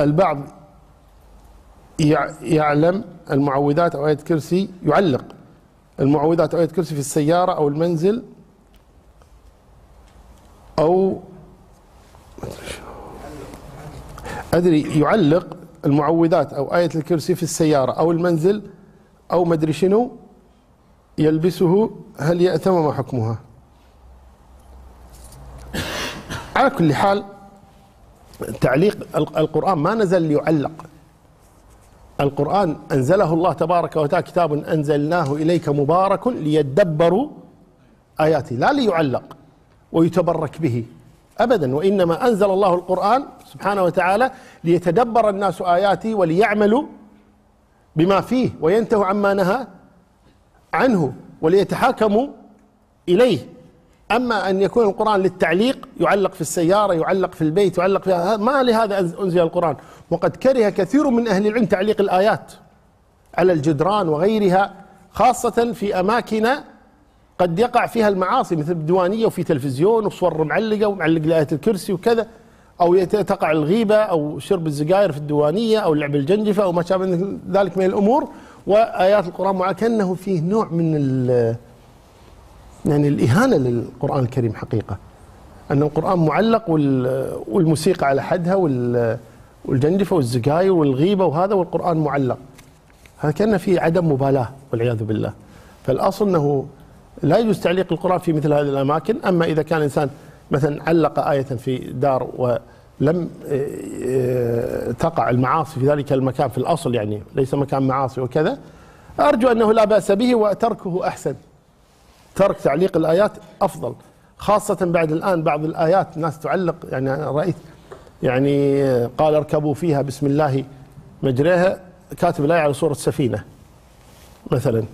البعض يع- يعلم المعوذات أو آية كرسي يعلق. المعوذات أو آية كرسي في السيارة أو المنزل أو أدري يعلق المعوذات أو آية الكرسي في السيارة أو المنزل أو مدري شنو يلبسه هل يأثم ما حكمها. على كل حال تعليق ال- القرآن ما نزل ليعلق. القرآن أنزله الله تبارك وتعالى كتاب أنزلناه إليك مبارك ليدبروا آياته لا ليعلق ويتبرك به أبدا وإنما أنزل الله القرآن سبحانه وتعالى ليتدبر الناس آياته وليعملوا بما فيه وينتهوا عما نهى عنه وليتحاكموا إليه. أما أن يكون القرآن للتعليق يعلق في السيارة يعلق في البيت يعلق في هذا- ما لهذا أنزل القرآن. وقد كره كثير من أهل العلم تعليق الآيات على الجدران وغيرها خاصة في أماكن قد يقع فيها المعاصي مثل الديوانية وفي تلفزيون وصور معلقة ومعلق لآية الكرسي وكذا أو تقع الغيبة أو شرب السجاير في الديوانية أو لعب الجنجفة أو ما شابه ذلك من الأمور. وآيات القرآن كأنه فيه نوع من يعني الإهانة للقرآن الكريم حقيقة. أن القرآن معلق وال- والموسيقى على حدها وال- والجنجفة والزجاير والغيبة وهذا والقرآن معلق. هذا كان في عدم مبالاة والعياذ بالله. فالأصل أنه لا يجوز تعليق القرآن في مثل هذه الأماكن أما إذا كان إنسان مثلا علق آية في دار ولم آه، آه، تقع المعاصي في ذلك المكان في الأصل يعني ليس مكان معاصي وكذا أرجو أنه لا بأس به وتركه أحسن. ترك تعليق الآيات أفضل خاصة بعد الآن بعض الآيات ناس تعلق يعني أنا رأيت يعني قال اركبوا فيها بسم الله مجريها كاتب الآية على صورة سفينة مثلا.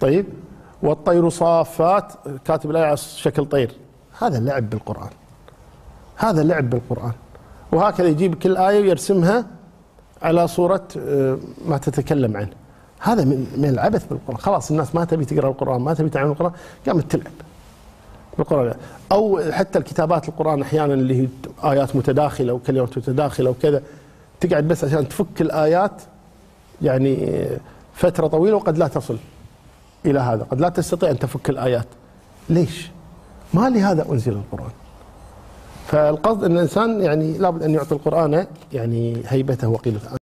طيب؟ والطير صافات كاتب الآية على شكل طير. هذا لعب بالقرآن. هذا لعب بالقرآن. وهكذا يجيب كل آية ويرسمها على صورة آه، ما تتكلم عنه. هذا من العبث بالقرآن. خلاص الناس ما تبي تقرأ القرآن ما تبي تعلم القرآن قامت تلعب بالقرآن. أو حتى الكتابات القرآن أحيانا اللي هي آيات متداخلة وكلمات متداخلة وكذا تقعد بس عشان تفك الآيات يعني فترة طويلة وقد لا تصل إلى هذا. قد لا تستطيع أن تفك الآيات. ليش؟ ما لهذا أنزل القرآن. فالقصد أن الإنسان يعني لابد أن يعطي القرآن يعني هيبته وقيمته.